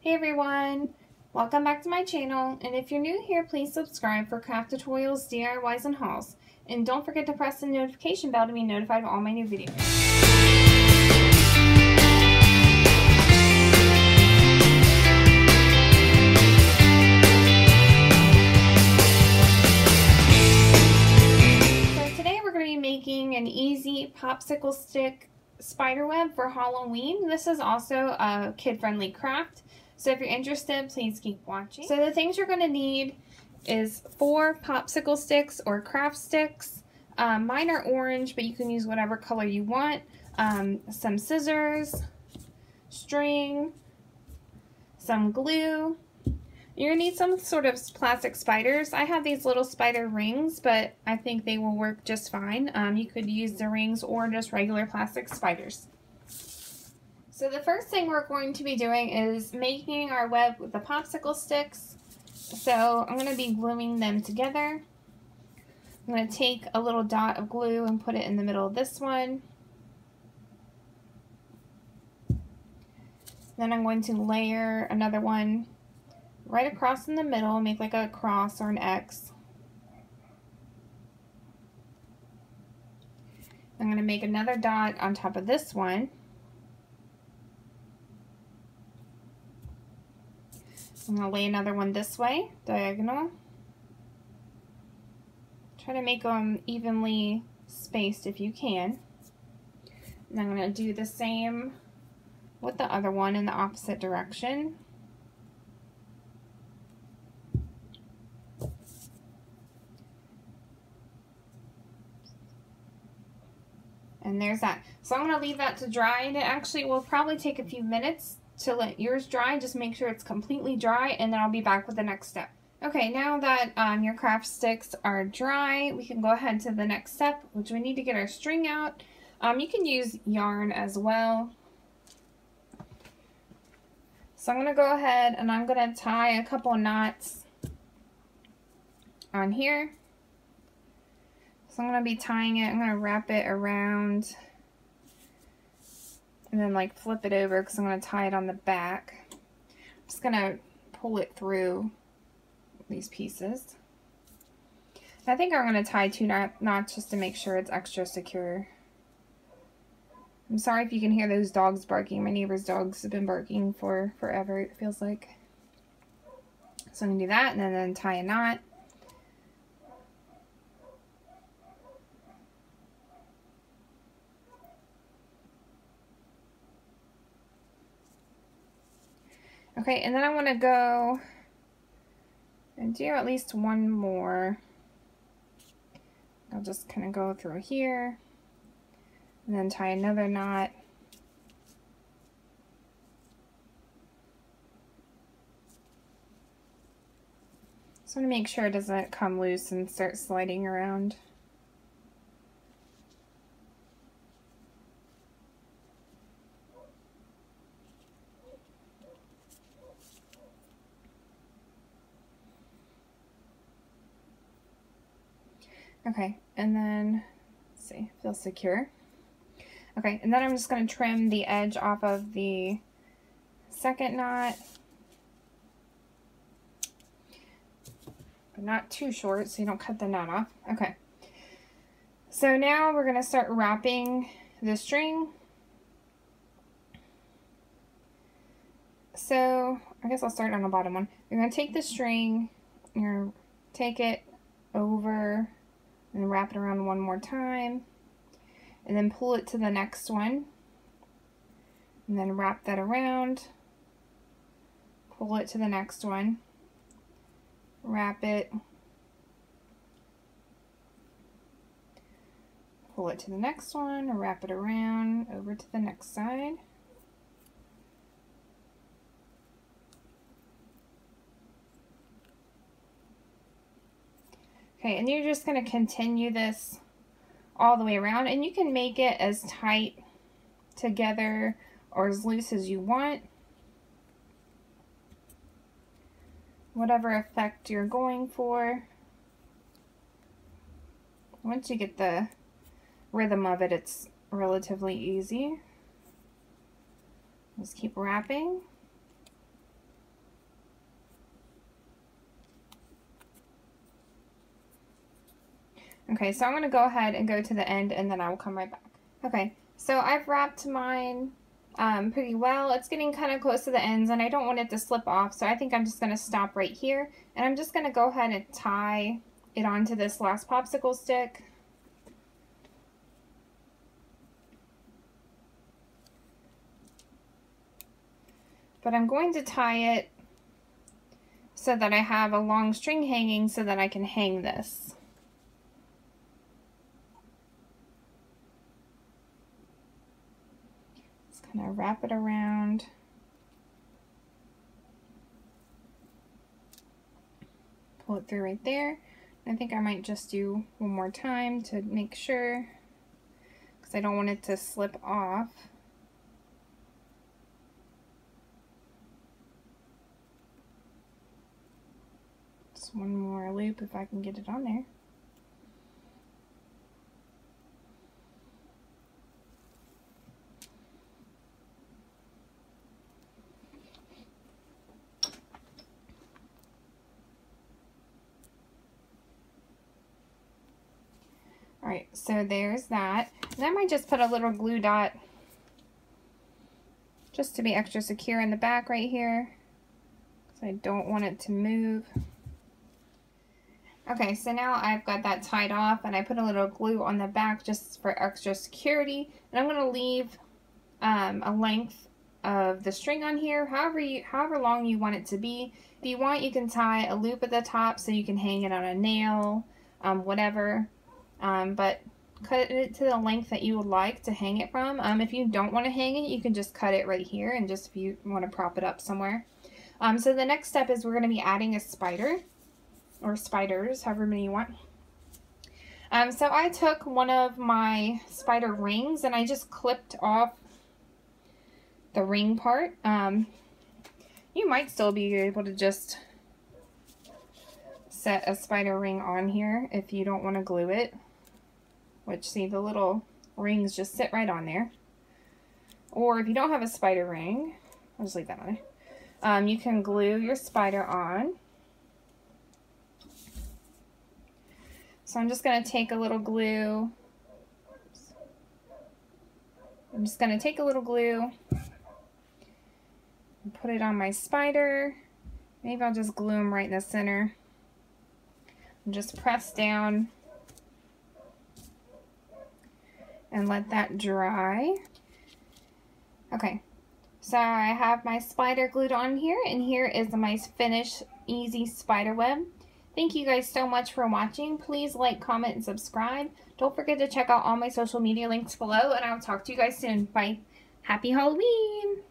Hey everyone! Welcome back to my channel, and if you're new here, please subscribe for craft tutorials, DIYs, and hauls. And don't forget to press the notification bell to be notified of all my new videos. So today we're going to be making an easy popsicle stick spider web for Halloween. This is also a kid-friendly craft. So if you're interested, please keep watching. So the things you're going to need is four popsicle sticks or craft sticks. Um, mine are orange, but you can use whatever color you want. Um, some scissors, string, some glue. You're going to need some sort of plastic spiders. I have these little spider rings, but I think they will work just fine. Um, you could use the rings or just regular plastic spiders. So the first thing we're going to be doing is making our web with the popsicle sticks. So I'm going to be gluing them together. I'm going to take a little dot of glue and put it in the middle of this one. Then I'm going to layer another one right across in the middle, make like a cross or an X. I'm going to make another dot on top of this one. I'm going to lay another one this way, diagonal. Try to make them evenly spaced if you can. And I'm going to do the same with the other one in the opposite direction. And there's that. So I'm going to leave that to dry and it actually will probably take a few minutes to let yours dry. Just make sure it's completely dry and then I'll be back with the next step. Okay, now that um, your craft sticks are dry, we can go ahead to the next step, which we need to get our string out. Um, you can use yarn as well. So I'm going to go ahead and I'm going to tie a couple knots on here. So I'm going to be tying it, I'm going to wrap it around and then like flip it over because I'm going to tie it on the back. I'm just going to pull it through these pieces. I think I'm going to tie two knot knots just to make sure it's extra secure. I'm sorry if you can hear those dogs barking. My neighbor's dogs have been barking for forever, it feels like. So I'm going to do that and then tie a knot. Okay, and then I want to go and do at least one more. I'll just kind of go through here and then tie another knot. So I'm going to make sure it doesn't come loose and start sliding around. Okay, and then, let's see, feel secure. Okay, and then I'm just going to trim the edge off of the second knot. But not too short so you don't cut the knot off. Okay. So now we're going to start wrapping the string. So I guess I'll start on the bottom one. You're going to take the string, you're going to take it over and wrap it around one more time. And then pull it to the next one. And then wrap that around. Pull it to the next one. Wrap it. Pull it to the next one. Wrap it around over to the next side Okay, and you're just going to continue this all the way around. And you can make it as tight together or as loose as you want. Whatever effect you're going for. Once you get the rhythm of it, it's relatively easy. Just keep wrapping. Okay, so I'm going to go ahead and go to the end and then I will come right back. Okay, so I've wrapped mine um, pretty well. It's getting kind of close to the ends and I don't want it to slip off, so I think I'm just going to stop right here. And I'm just going to go ahead and tie it onto this last popsicle stick. But I'm going to tie it so that I have a long string hanging so that I can hang this. Just kind of wrap it around. Pull it through right there. I think I might just do one more time to make sure because I don't want it to slip off. Just one more loop if I can get it on there. Alright, so there's that. And I might just put a little glue dot just to be extra secure in the back right here. Because I don't want it to move. Okay, so now I've got that tied off and I put a little glue on the back just for extra security. And I'm going to leave um, a length of the string on here, however, you, however long you want it to be. If you want, you can tie a loop at the top so you can hang it on a nail, um, whatever. Um, but cut it to the length that you would like to hang it from. Um, if you don't want to hang it, you can just cut it right here and just if you want to prop it up somewhere. Um, so the next step is we're going to be adding a spider or spiders, however many you want. Um, so I took one of my spider rings and I just clipped off the ring part. Um, you might still be able to just set a spider ring on here if you don't want to glue it. Which, see, the little rings just sit right on there. Or if you don't have a spider ring, I'll just leave that on. Um, you can glue your spider on. So I'm just going to take a little glue. I'm just going to take a little glue and put it on my spider. Maybe I'll just glue them right in the center. And just press down and let that dry. Okay, so I have my spider glued on here and here is my finished easy spider web. Thank you guys so much for watching. Please like, comment, and subscribe. Don't forget to check out all my social media links below, and I'll talk to you guys soon. Bye. Happy Halloween!